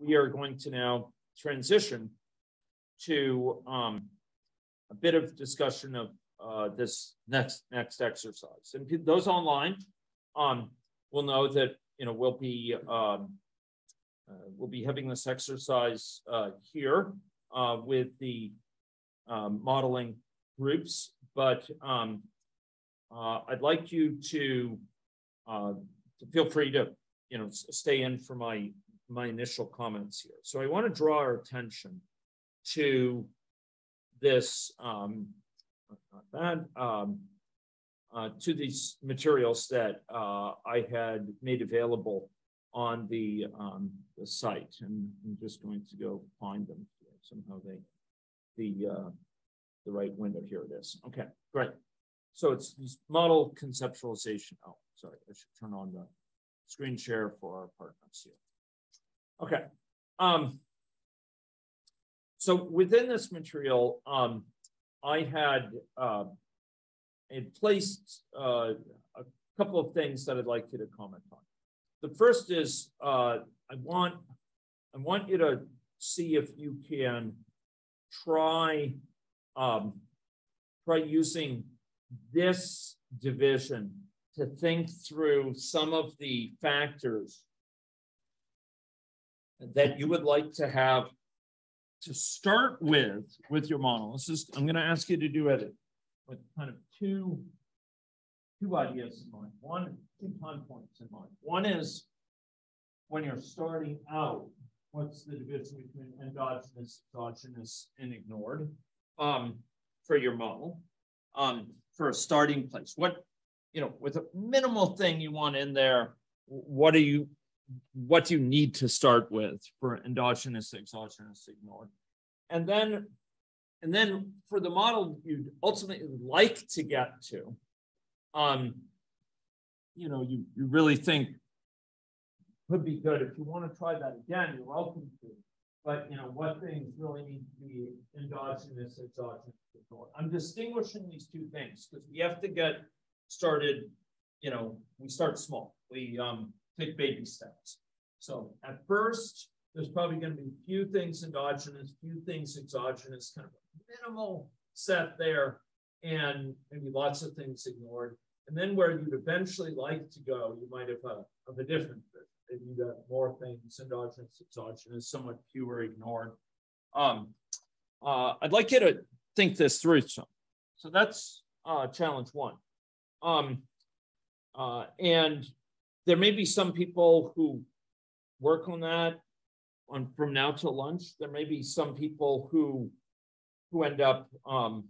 we are going to now transition to um, a bit of discussion of uh, this next next exercise. And those online um, will know that you know we'll be um, uh, we'll be having this exercise uh, here uh, with the um, modeling groups, but um, uh, I'd like you to, uh, to feel free to you know stay in for my my initial comments here. So I want to draw our attention to this um, that um, uh, to these materials that uh, I had made available on the, um, the site. And I'm just going to go find them. Somehow they, the, uh, the right window, here it is. Okay, great. So it's model conceptualization. Oh, sorry, I should turn on the screen share for our partners here. Okay. Um, so within this material, um, I had uh, placed uh, a couple of things that I'd like you to comment on. The first is uh, I want I want you to see if you can try um, try using this division to think through some of the factors that you would like to have to start with with your model. This is I'm going to ask you to do it with kind of two two ideas in mind. One, two time points in mind. One is when you're starting out, what's the division between endogenous, exogenous, and ignored um, for your model um, for a starting place? What, you know, with a minimal thing you want in there, what are you, what do you need to start with for endogenous, exogenous, ignored? And then, and then for the model you'd ultimately like to get to, um, you know, you, you really think could be good. If you want to try that again, you're welcome to. But you know, what things really need to be endogenous, exogenous. I'm distinguishing these two things because we have to get started. You know, we start small. We um, take baby steps. So at first, there's probably going to be few things endogenous, few things exogenous, kind of a minimal set there, and maybe lots of things ignored. And then where you'd eventually like to go, you might have a, have a different vision you got more things, endogenous, exogenous, somewhat fewer ignored. Um, uh, I'd like you to think this through some. So that's uh, challenge one. Um, uh, and there may be some people who work on that on from now till lunch. There may be some people who who end up, um,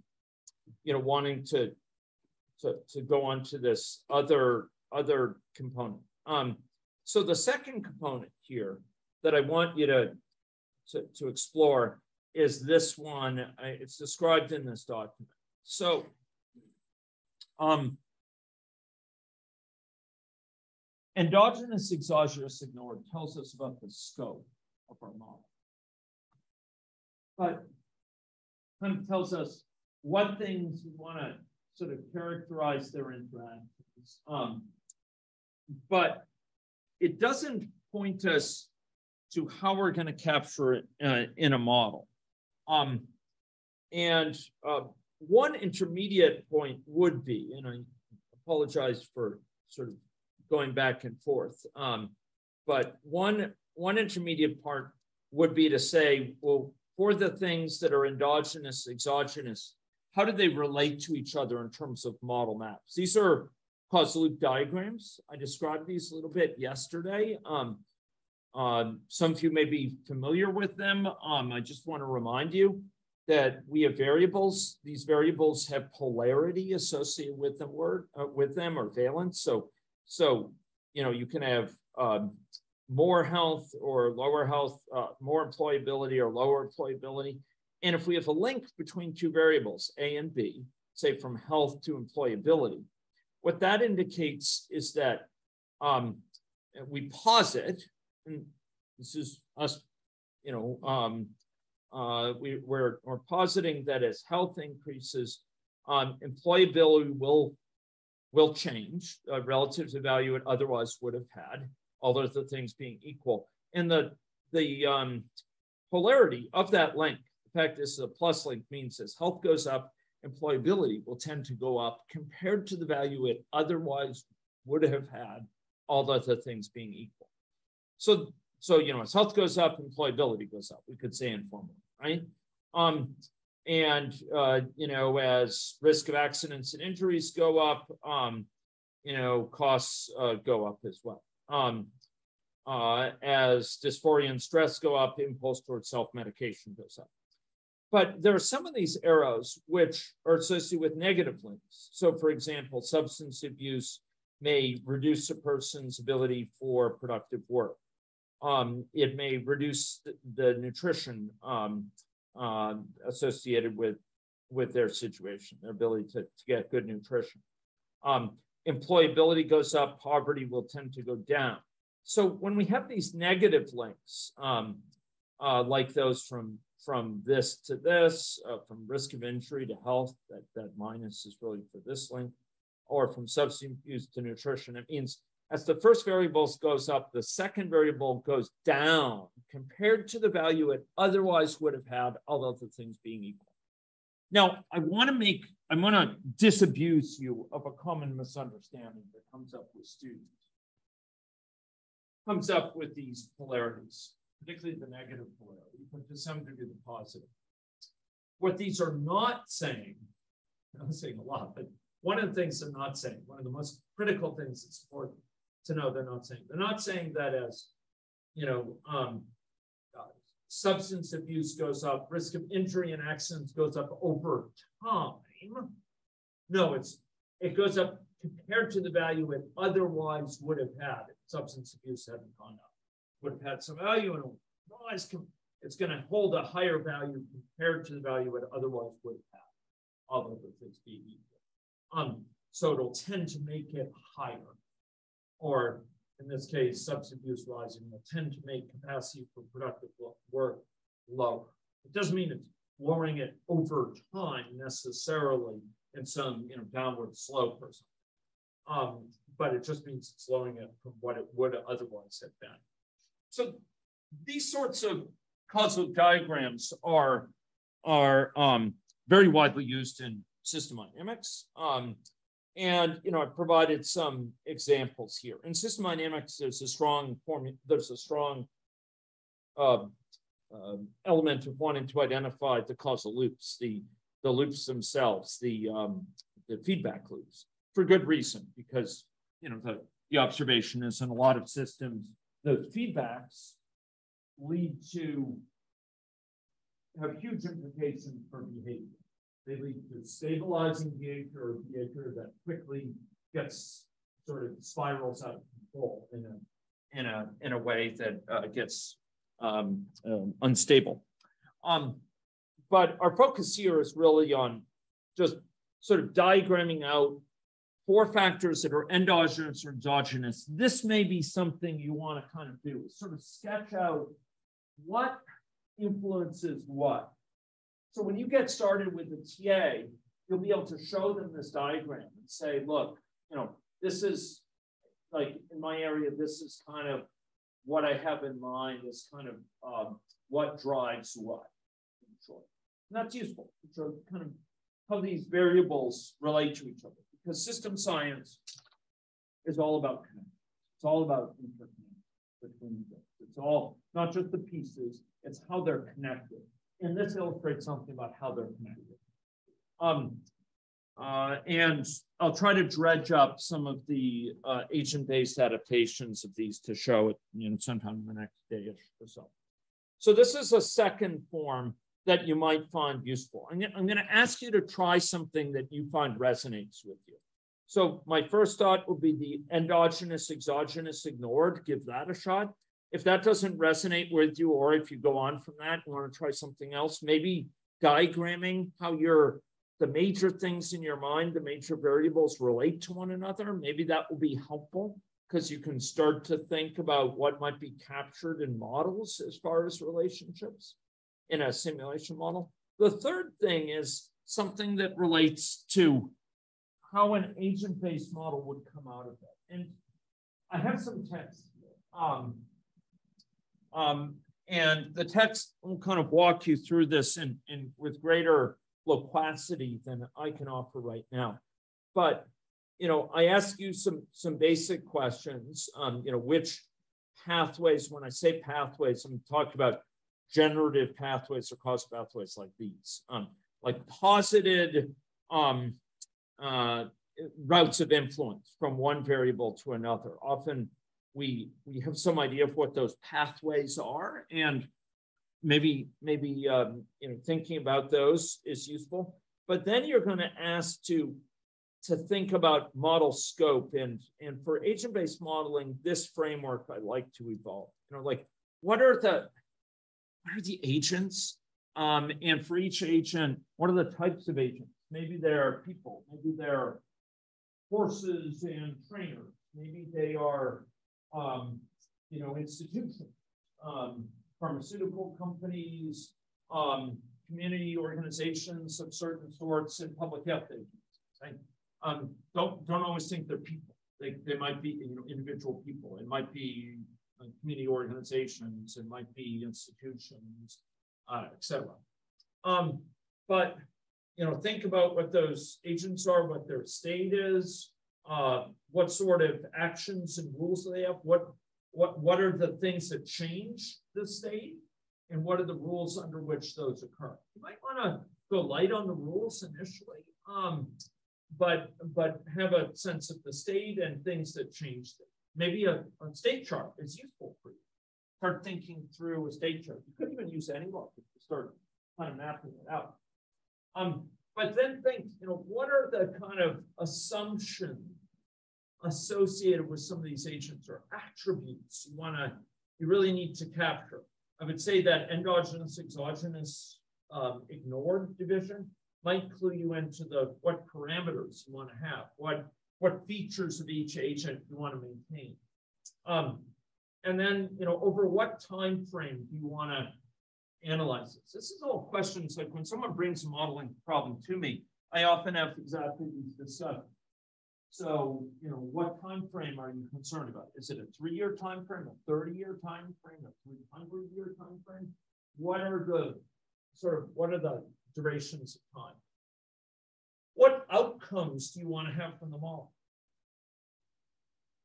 you know, wanting to to to go on to this other other component. Um, so the second component here that I want you to, to, to explore is this one. It's described in this document. So um, endogenous exogenous ignored tells us about the scope of our model. But kind of tells us what things we want to sort of characterize their interactions. Um, but it doesn't point us to how we're going to capture it uh, in a model. Um, and uh, one intermediate point would be, and I apologize for sort of going back and forth, um, but one, one intermediate part would be to say, well, for the things that are endogenous, exogenous, how do they relate to each other in terms of model maps? These are causal loop diagrams. I described these a little bit yesterday. Um, um, some of you may be familiar with them. Um, I just want to remind you that we have variables. These variables have polarity associated with them, word, uh, with them or valence. So, so you know, you can have um, more health or lower health, uh, more employability or lower employability. And if we have a link between two variables, A and B, say from health to employability, what that indicates is that um, we posit, and this is us, you know, um, uh, we, we're, we're positing that as health increases, um, employability will will change uh, relative to value it otherwise would have had, all other things being equal. And the the um, polarity of that link, the fact this is a plus link means as health goes up, employability will tend to go up compared to the value it otherwise would have had, all other things being equal. So, so you know, as health goes up, employability goes up. We could say informally, right? Um, and uh, you know, as risk of accidents and injuries go up, um, you know, costs uh, go up as well. Um, uh, as dysphoria and stress go up, impulse towards self-medication goes up. But there are some of these arrows which are associated with negative links. So, for example, substance abuse may reduce a person's ability for productive work. Um, it may reduce the, the nutrition um, uh, associated with, with their situation, their ability to, to get good nutrition. Um, employability goes up, poverty will tend to go down. So when we have these negative links, um, uh, like those from from this to this, uh, from risk of injury to health, that, that minus is really for this link, or from substance use to nutrition, it means as the first variable goes up, the second variable goes down compared to the value it otherwise would have had, all other things being equal. Now, I want to make, I want to disabuse you of a common misunderstanding that comes up with students. Comes up with these polarities, particularly the negative polarity, but to some degree the positive. What these are not saying, I'm saying a lot, but one of the things they're not saying, one of the most critical things that's important to know they're not saying. They're not saying that as, you know, um, substance abuse goes up, risk of injury and accidents goes up over time. No, it's it goes up compared to the value it otherwise would have had if substance abuse hadn't gone up. Would have had some value and otherwise it's going to hold a higher value compared to the value it otherwise would have had, all other things being equal. Um, so it'll tend to make it higher, or in this case, substance abuse rising will tend to make capacity for productive work lower. It doesn't mean it's lowering it over time necessarily in some you know downward slope or something. Um, but it just means it's lowering it from what it would otherwise have been. So these sorts of causal diagrams are are um, very widely used in system dynamics. Um, and you know, I provided some examples here. In system dynamics, there's a strong form, there's a strong uh, uh, element of wanting to identify the causal loops, the the loops themselves, the um, the feedback loops, for good reason, because you know the, the observation is in a lot of systems, those feedbacks lead to have huge implications for behavior. They lead to stabilizing behavior or behavior that quickly gets sort of spirals out of control in a in a in a way that uh, gets um, um, unstable. Um, but our focus here is really on just sort of diagramming out four factors that are endogenous or exogenous. This may be something you want to kind of do, sort of sketch out what influences what. So when you get started with the TA, you'll be able to show them this diagram and say, look, you know, this is like in my area, this is kind of what I have in mind is kind of um, what drives what. And that's useful. So kind of how these variables relate to each other because system science is all about connection. It's all about interconnection between things. It's all not just the pieces, it's how they're connected and this illustrates something about how they're connected. Um, uh, and I'll try to dredge up some of the uh, agent-based adaptations of these to show it you know, sometime in the next day or so. So this is a second form that you might find useful. I'm, I'm going to ask you to try something that you find resonates with you. So my first thought would be the endogenous, exogenous ignored. Give that a shot if that doesn't resonate with you, or if you go on from that, and want to try something else, maybe diagramming how your the major things in your mind, the major variables relate to one another, maybe that will be helpful because you can start to think about what might be captured in models as far as relationships in a simulation model. The third thing is something that relates to how an agent-based model would come out of it. And I have some text. Um, um, And the text will kind of walk you through this in, in with greater loquacity than I can offer right now. But you know, I ask you some some basic questions. Um, you know, which pathways, when I say pathways, I'm talking about generative pathways or causal pathways like these, um, like posited um, uh, routes of influence from one variable to another. Often we we have some idea of what those pathways are, and maybe maybe um, you know thinking about those is useful. But then you're going to ask to to think about model scope and and for agent-based modeling, this framework I like to evolve. You know, like what are the what are the agents? Um, and for each agent, what are the types of agents? Maybe they're people, maybe they're horses and trainers, maybe they are um, you know, institutions, um, pharmaceutical companies, um, community organizations of certain sorts, and public health agencies. Right? Um, don't don't always think they're people. They, they might be you know individual people. It might be uh, community organizations. It might be institutions, uh, etc. Um, but you know, think about what those agents are, what their state is, uh, what sort of actions and rules they have, what what what are the things that change the state, and what are the rules under which those occur. You might want to go light on the rules initially, um, but but have a sense of the state and things that change it. Maybe a, a state chart is useful for you. Start thinking through a state chart. You could even use AnyLogic to start kind of mapping it out. Um, but then think, you know, what are the kind of assumptions associated with some of these agents or attributes you want to, you really need to capture? I would say that endogenous, exogenous, um, ignored division might clue you into the what parameters you want to have, what what features of each agent you want to maintain. Um, and then, you know, over what time frame do you want to analyze this. This is all questions like when someone brings a modeling problem to me, I often have exactly these discussed. So, you know, what time frame are you concerned about? Is it a three-year time frame, a 30-year time frame, a 300-year time frame? What are the sort of what are the durations of time? What outcomes do you want to have from the model?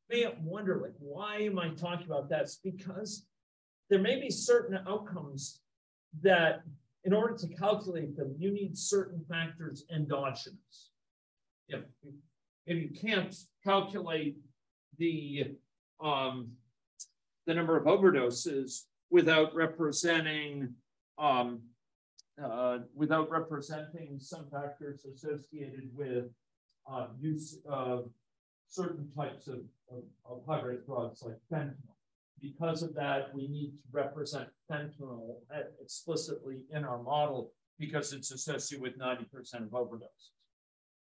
may wonder, like, why am I talking about that? It's because there may be certain outcomes that in order to calculate them, you need certain factors endogenous. If, if you can't calculate the um, the number of overdoses without representing um, uh, without representing some factors associated with uh, use of certain types of, of, of high-rate drugs like fentanyl because of that, we need to represent fentanyl explicitly in our model because it's associated with 90% of overdoses.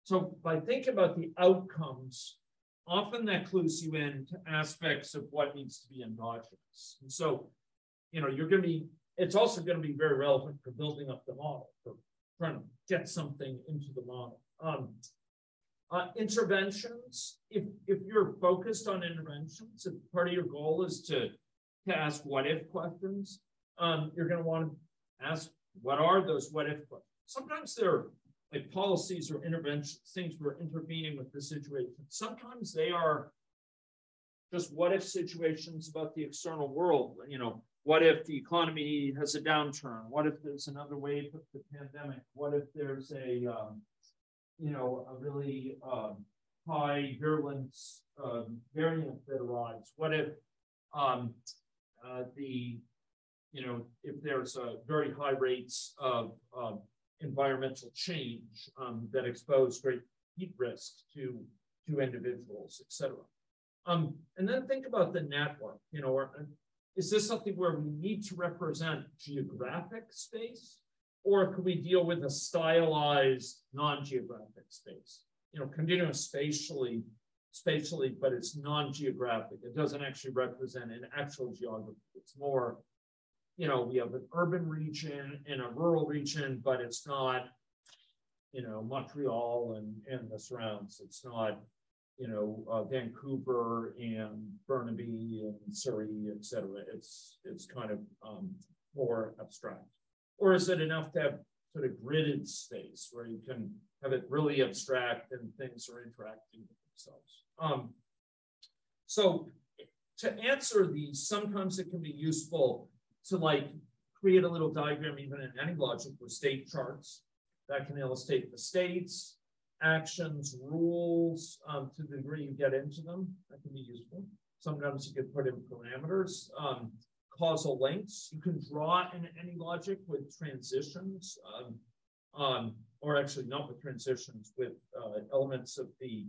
So by thinking about the outcomes, often that clues you in to aspects of what needs to be endogenous. And so, you know, you're going to be, it's also going to be very relevant for building up the model, for trying to get something into the model. Um, uh, interventions, if, if you're focused on interventions, if part of your goal is to, to ask what if questions, um, you're going to want to ask what are those what if questions. Sometimes they're like policies or interventions, things we're intervening with the situation. Sometimes they are just what if situations about the external world. You know, what if the economy has a downturn? What if there's another wave of the pandemic? What if there's a um, you know, a really um, high virulence um, variant that arrives? What if um, uh, the, you know, if there's a very high rates of environmental change um, that expose great heat risk to, to individuals, et cetera. Um, and then think about the network, you know, or, is this something where we need to represent geographic space or could we deal with a stylized non-geographic space? You know, continuous spatially, spatially, but it's non-geographic. It doesn't actually represent an actual geography. It's more, you know, we have an urban region and a rural region, but it's not, you know, Montreal and, and the surrounds. It's not, you know, uh, Vancouver and Burnaby and Surrey, et cetera. It's, it's kind of um, more abstract. Or is it enough to have sort of gridded space where you can have it really abstract and things are interacting with themselves? Um, so to answer these, sometimes it can be useful to like create a little diagram, even in AnyLogic with state charts that can illustrate the states, actions, rules, um, to the degree you get into them, that can be useful. Sometimes you can put in parameters, um, causal links. You can draw in AnyLogic with transitions, um, um, or actually not with transitions, with uh, elements of the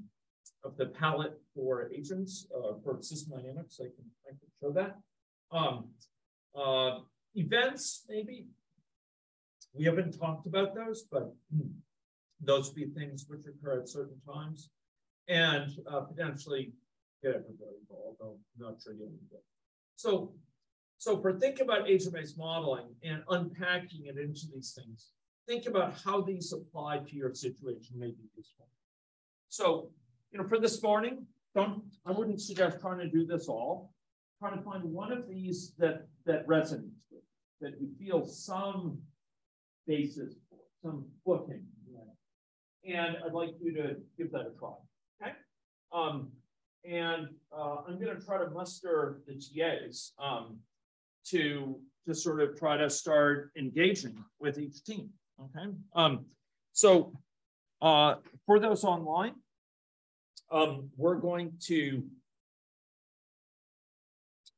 of the palette for agents uh, for system dynamics. I can, I can show that. Um, uh, events, maybe. We haven't talked about those, but those would be things which occur at certain times and uh, potentially get everybody involved, I'm not sure you will. So, so for thinking about agent-based modeling and unpacking it into these things, think about how these apply to your situation may be useful. So, you know, for this morning, don't I wouldn't suggest trying to do this all. Try to find one of these that that resonates with, that you feel some basis for, some footing and I'd like you to give that a try. Okay. Um, and uh, I'm going to try to muster the TAs um, to to sort of try to start engaging with each team. Okay. Um, so uh, for those online, um, we're going to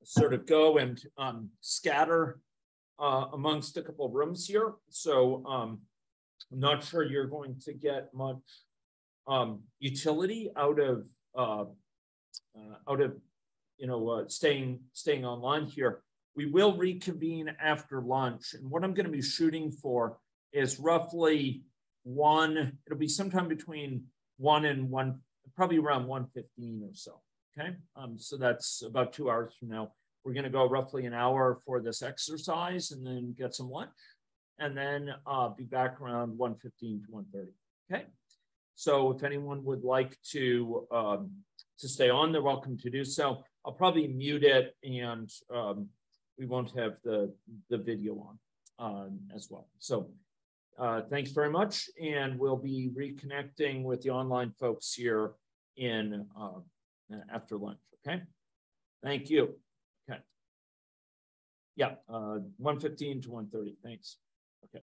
sort of go and um, scatter uh, amongst a couple of rooms here. So um, I'm not sure you're going to get much um, utility out of uh, uh, out of you know uh, staying staying online here. We will reconvene after lunch, and what I'm going to be shooting for is roughly one. It'll be sometime between one and one, probably around 115 or so. Okay, um, so that's about two hours from now. We're going to go roughly an hour for this exercise, and then get some lunch and then uh, be back around 115 to 130. Okay. So if anyone would like to um, to stay on, they're welcome to do so. I'll probably mute it and um, we won't have the, the video on um, as well. So uh, thanks very much. And we'll be reconnecting with the online folks here in uh, after lunch. Okay. Thank you. Okay. Yeah, uh, 115 to 130. Thanks.